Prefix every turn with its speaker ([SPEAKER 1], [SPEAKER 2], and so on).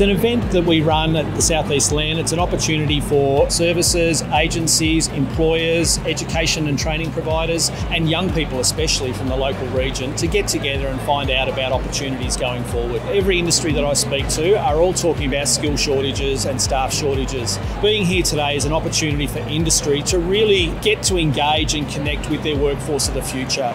[SPEAKER 1] It's an event that we run at the Southeast LLEN. It's an opportunity for services, agencies, employers, education and training providers, and young people, especially from the local region, to get together and find out about opportunities going forward. Every industry that I speak to are all talking about skill shortages and staff shortages. Being here today is an opportunity for industry to really get to engage and connect with their workforce of the future.